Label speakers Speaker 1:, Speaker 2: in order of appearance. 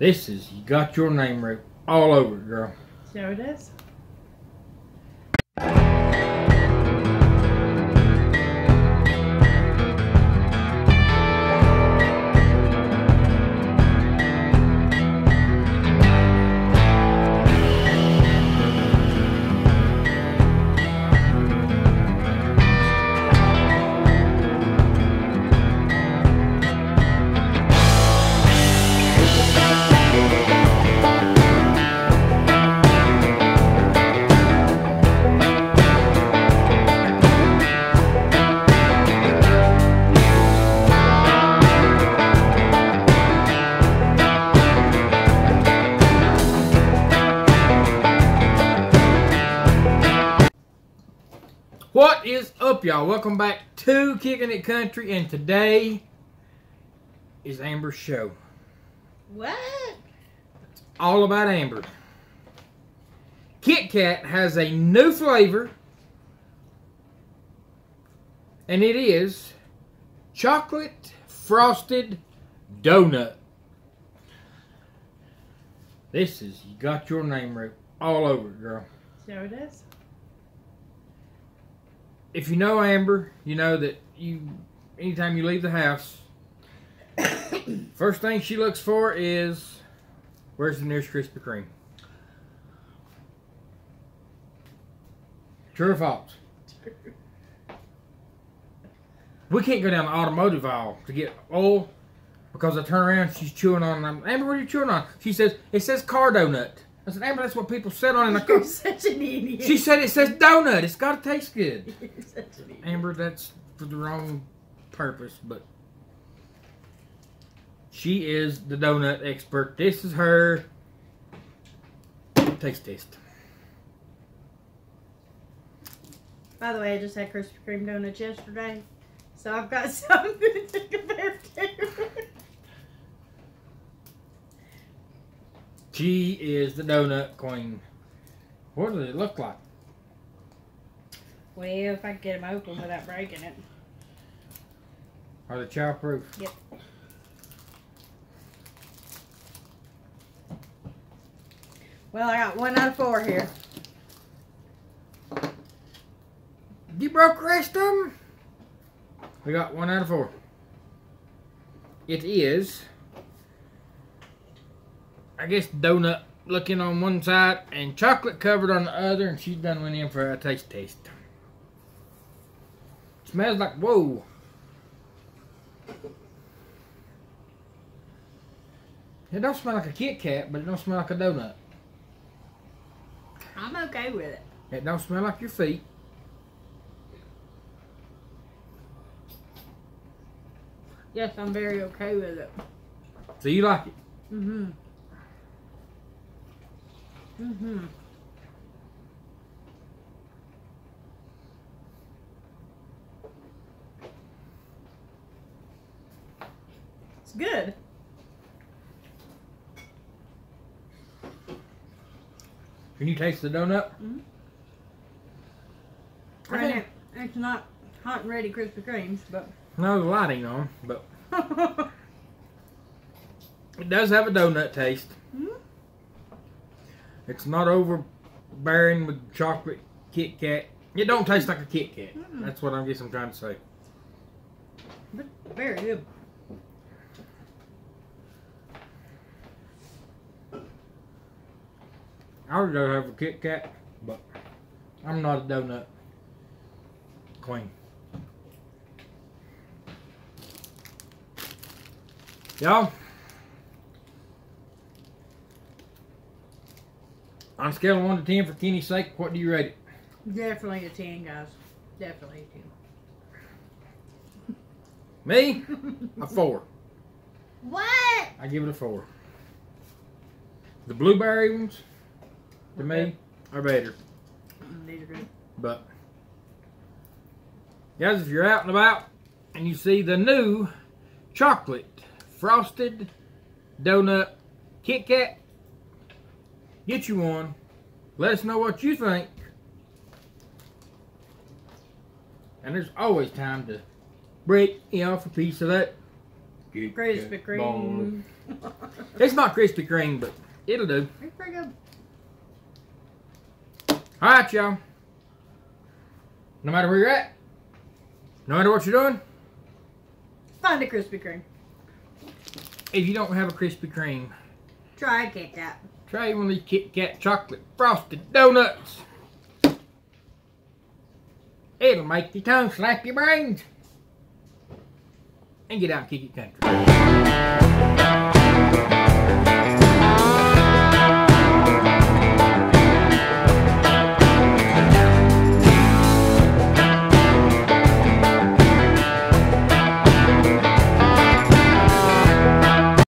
Speaker 1: This is you got your name right all over it, girl.
Speaker 2: So it is.
Speaker 1: Up, y'all? Welcome back to Kicking It Country, and today is Amber's show.
Speaker 2: What?
Speaker 1: All about Amber. Kit Kat has a new flavor, and it is chocolate frosted donut. This is you got your name right all over it, girl.
Speaker 2: So it is.
Speaker 1: If you know Amber, you know that you anytime you leave the house, first thing she looks for is where's the nearest Krispy Kreme. True or false? We can't go down the automotive aisle to get oil because I turn around, she's chewing on. I'm, Amber, what are you chewing on? She says it says car donut. I said, Amber, that's what people sit on in the car.
Speaker 2: You're such an idiot.
Speaker 1: She said it says donut. It's got to taste good.
Speaker 2: You're such an idiot.
Speaker 1: Amber, that's for the wrong purpose, but she is the donut expert. This is her taste test.
Speaker 2: By the way, I just had Krispy Kreme donuts yesterday, so I've got something to compare to.
Speaker 1: She is the donut queen. What does it look like?
Speaker 2: well, if I can get them open without breaking it.
Speaker 1: Are they childproof?
Speaker 2: Yep. Well, I got one out of four here.
Speaker 1: You broke the rest of them? We got one out of four. It is, I guess, donut looking on one side and chocolate covered on the other, and she done went in for a taste test. Smells like whoa. It don't smell like a Kit Kat, but it don't smell like a donut.
Speaker 2: I'm okay with it.
Speaker 1: It don't smell like your feet.
Speaker 2: Yes, I'm very okay with it.
Speaker 1: So you like it.
Speaker 2: Mm-hmm. Mm-hmm. It's good.
Speaker 1: Can you taste the donut? Mm. I
Speaker 2: Right
Speaker 1: think-
Speaker 2: now, it's not hot and ready Krispy Kremes, but
Speaker 1: No, the light ain't on, but it does have a donut taste.
Speaker 2: Mhm.
Speaker 1: It's not overbearing with chocolate Kit Kat. It don't taste like a Kit Kat.
Speaker 2: Mm-mm.
Speaker 1: That's what I guess I'm trying to say.
Speaker 2: but very good.
Speaker 1: I would rather have a Kit Kat, but I'm not a donut queen. Y'all, on a scale of 1 to 10 for Kenny's sake, what do you rate it?
Speaker 2: Definitely a 10, guys. Definitely a 10.
Speaker 1: Me?
Speaker 2: a
Speaker 1: A 4.
Speaker 2: what?
Speaker 1: I give it a 4. The blueberry ones, to me, are better.
Speaker 2: These are good.
Speaker 1: But guys, if you're out and about and you see the new chocolate frosted donut Kit Kat, get you one. Let us know what you think. And there's always time to break you off a piece of that. Kit
Speaker 2: Krispy Kreme.
Speaker 1: It's not Krispy Kreme, but it'll do.
Speaker 2: It's pretty good.
Speaker 1: All right, y'all. No matter where you're at, no matter what you're doing,
Speaker 2: Find a Krispy Kreme.
Speaker 1: if you don't have a Krispy Kreme,
Speaker 2: Try a Kit Kat.
Speaker 1: Try one of these Kit Kat chocolate frosted donuts. It'll make your tongue slap your brains. And get out and kick it country.